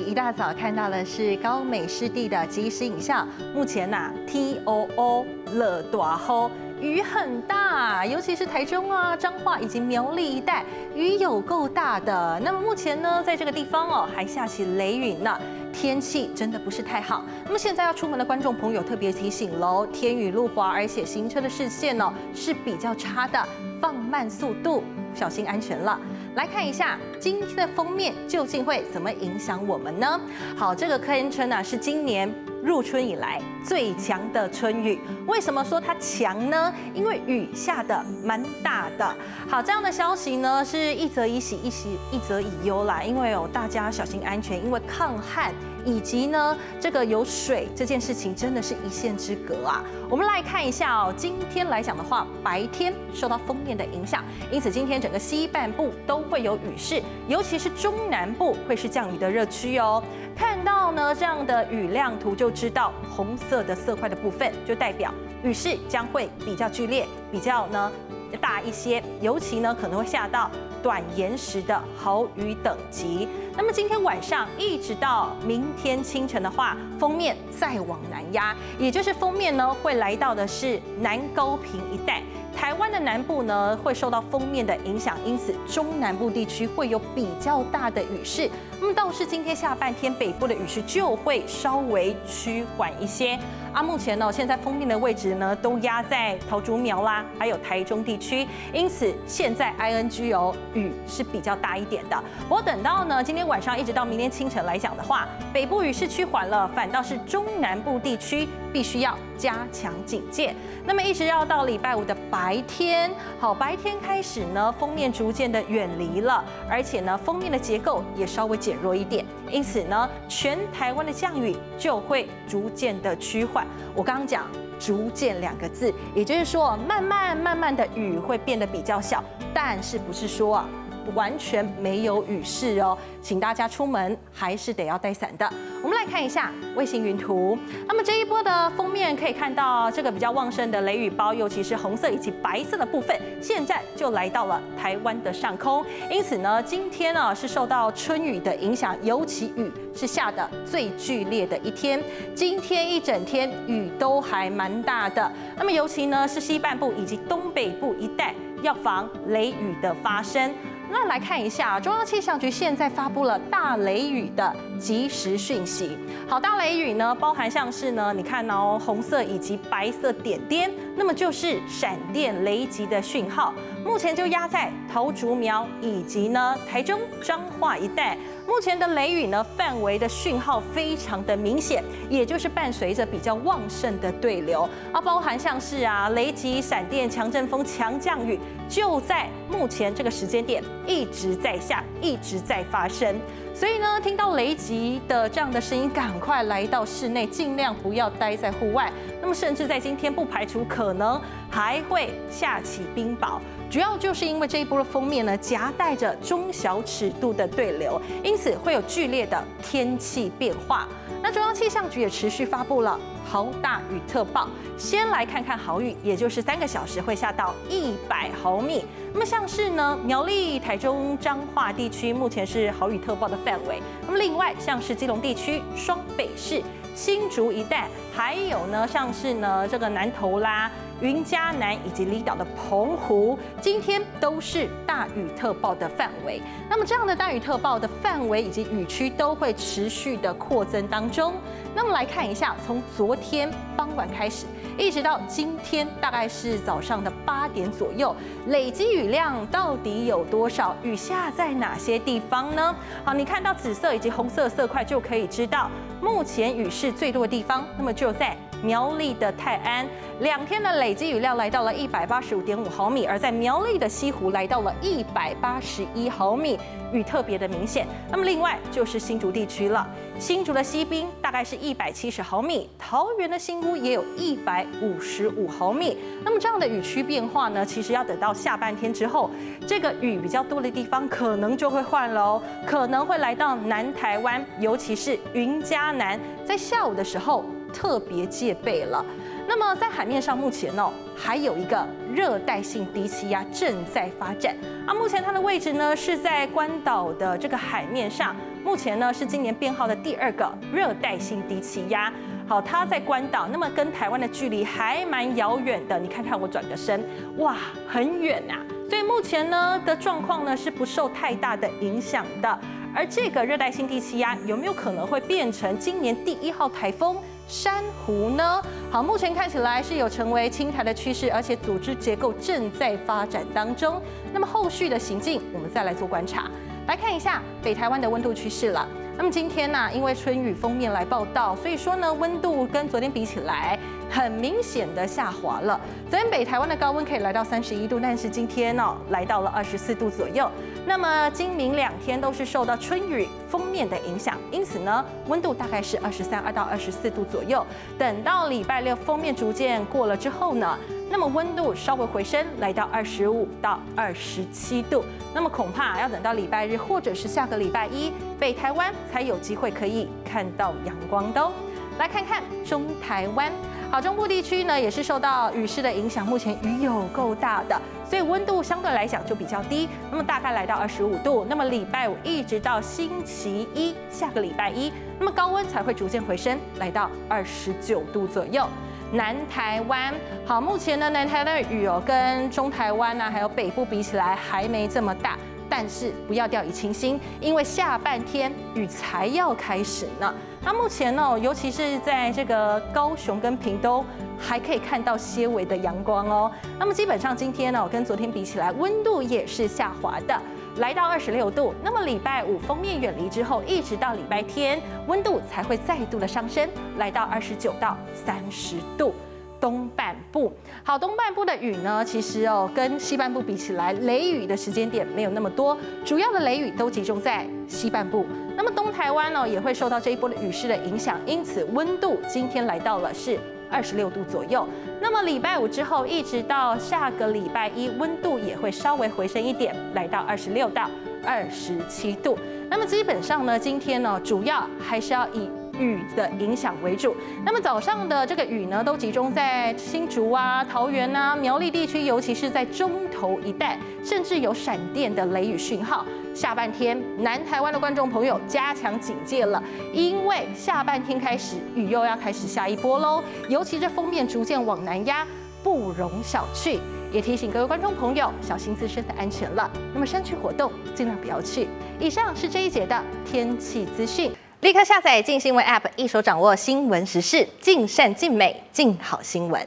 一大早看到的是高美湿地的即时影像。目前呐，T O O 了大吼，雨很大，尤其是台中啊、彰化以及苗栗一带，雨有够大的。那么目前呢，在这个地方哦，还下起雷雨呢，天气真的不是太好。那么现在要出门的观众朋友特别提醒喽，天雨路滑，而且行车的视线哦是比较差的，放慢速度，小心安全了。来看一下今天的封面究竟会怎么影响我们呢？好，这个科恩春呢是今年入春以来最强的春雨。为什么说它强呢？因为雨下的蛮大的。好，这样的消息呢是一则以喜，一喜一则以忧啦。因为哦，大家小心安全，因为抗旱以及呢这个有水这件事情真的是一线之隔啊。我们来看一下哦，今天来讲的话，白天受到封面的影响，因此今天整个西半部都会有雨势，尤其是中南部会是降雨的热区哦。看到呢这样的雨量图就知道，红色的色块的部分就代表雨势将会比较剧烈，比较呢大一些，尤其呢可能会下到短延时的豪雨等级。那么今天晚上一直到明天清晨的话，封面再往南压，也就是封面呢会来到的是南高平一带。台湾的南部呢会受到封面的影响，因此中南部地区会有比较大的雨势。那么倒是今天下半天北部的雨势就会稍微趋缓一些。啊，目前呢现在封面的位置呢都压在桃竹苗啦，还有台中地区，因此现在 I N G 哦雨是比较大一点的。不过等到呢今天晚上一直到明天清晨来讲的话，北部雨势趋缓了，反倒是中南部地区必须要加强警戒。那么一直要到礼拜五的白天，好，白天开始呢，封面逐渐的远离了，而且呢，封面的结构也稍微减弱一点，因此呢，全台湾的降雨就会逐渐的趋缓。我刚刚讲“逐渐”两个字，也就是说，慢慢慢慢的雨会变得比较小，但是不是说啊？完全没有雨势哦，请大家出门还是得要带伞的。我们来看一下卫星云图。那么这一波的封面可以看到，这个比较旺盛的雷雨包，尤其是红色以及白色的部分，现在就来到了台湾的上空。因此呢，今天呢是受到春雨的影响，尤其雨是下的最剧烈的一天。今天一整天雨都还蛮大的。那么尤其呢是西半部以及东北部一带，要防雷雨的发生。那来看一下，中央气象局现在发布了大雷雨的即时讯息。好，大雷雨呢，包含像是呢，你看哦，红色以及白色点点，那么就是闪电雷击的讯号。目前就压在桃竹苗以及呢台中彰化一带。目前的雷雨呢，范围的讯号非常的明显，也就是伴随着比较旺盛的对流，啊，包含像是啊雷击、闪电、强阵风、强降雨，就在目前这个时间点一直在下，一直在发生。所以呢，听到雷击的这样的声音，赶快来到室内，尽量不要待在户外。那么，甚至在今天不排除可能还会下起冰雹，主要就是因为这一波的封面呢，夹带着中小尺度的对流，因此会有剧烈的天气变化。那中央气象局也持续发布了豪大雨特报，先来看看豪雨，也就是三个小时会下到一百毫米。那么像是呢苗栗、台中、彰化地区，目前是豪雨特报的范围。那么另外像是基隆地区、双北市、新竹一带，还有呢像是呢这个南投啦。云嘉南以及离岛的澎湖，今天都是大雨特报的范围。那么这样的大雨特报的范围以及雨区都会持续的扩增当中。那么来看一下，从昨天傍晚开始，一直到今天，大概是早上的八点左右，累积雨量到底有多少？雨下在哪些地方呢？好，你看到紫色以及红色色块就可以知道，目前雨势最多的地方，那么就在。苗栗的泰安两天的累积雨量来到了一百八十五点五毫米，而在苗栗的西湖来到了一百八十一毫米，雨特别的明显。那么另外就是新竹地区了，新竹的西滨大概是一百七十毫米，桃园的新屋也有一百五十五毫米。那么这样的雨区变化呢，其实要等到下半天之后，这个雨比较多的地方可能就会换了哦，可能会来到南台湾，尤其是云嘉南，在下午的时候。特别戒备了。那么在海面上，目前呢还有一个热带性低气压正在发展。啊，目前它的位置呢是在关岛的这个海面上，目前呢是今年编号的第二个热带性低气压。好，它在关岛，那么跟台湾的距离还蛮遥远的。你看看我转个身，哇，很远啊。所以目前呢的状况呢是不受太大的影响的。而这个热带性低气压有没有可能会变成今年第一号台风珊瑚呢？好，目前看起来是有成为青苔的趋势，而且组织结构正在发展当中。那么后续的行进，我们再来做观察。来看一下北台湾的温度趋势了。那么今天呢，因为春雨封面来报道，所以说呢，温度跟昨天比起来，很明显的下滑了。昨天北台湾的高温可以来到三十一度，但是今天呢，来到了二十四度左右。那么今明两天都是受到春雨封面的影响，因此呢，温度大概是二十三二到二十四度左右。等到礼拜六封面逐渐过了之后呢，那么温度稍微回升，来到二十五到二十七度。那么恐怕要等到礼拜日或者是下个礼拜一，北台湾才有机会可以看到阳光的哦。来看看中台湾。好，中部地区呢也是受到雨势的影响，目前雨有够大的，所以温度相对来讲就比较低，那么大概来到二十五度。那么礼拜五一直到星期一，下个礼拜一，那么高温才会逐渐回升，来到二十九度左右。南台湾，好，目前呢南台湾的雨哦，跟中台湾啊还有北部比起来还没这么大。但是不要掉以轻心，因为下半天雨才要开始呢。那目前呢，尤其是在这个高雄跟屏东，还可以看到些微的阳光哦。那么基本上今天呢，跟昨天比起来，温度也是下滑的，来到二十六度。那么礼拜五封面远离之后，一直到礼拜天，温度才会再度的上升，来到二十九到三十度。东半部好，东半部的雨呢，其实哦，跟西半部比起来，雷雨的时间点没有那么多，主要的雷雨都集中在西半部。那么东台湾呢，也会受到这一波的雨势的影响，因此温度今天来到了是二十六度左右。那么礼拜五之后，一直到下个礼拜一，温度也会稍微回升一点，来到二十六到二十七度。那么基本上呢，今天呢，主要还是要以。雨的影响为主，那么早上的这个雨呢，都集中在新竹啊、桃园啊、苗栗地区，尤其是在中头一带，甚至有闪电的雷雨讯号。下半天，南台湾的观众朋友加强警戒了，因为下半天开始雨又要开始下一波喽，尤其这封面逐渐往南压，不容小觑。也提醒各位观众朋友小心自身的安全了。那么山区活动尽量不要去。以上是这一节的天气资讯。立刻下载“静新闻 ”App，一手掌握新闻时事，尽善尽美，尽好新闻。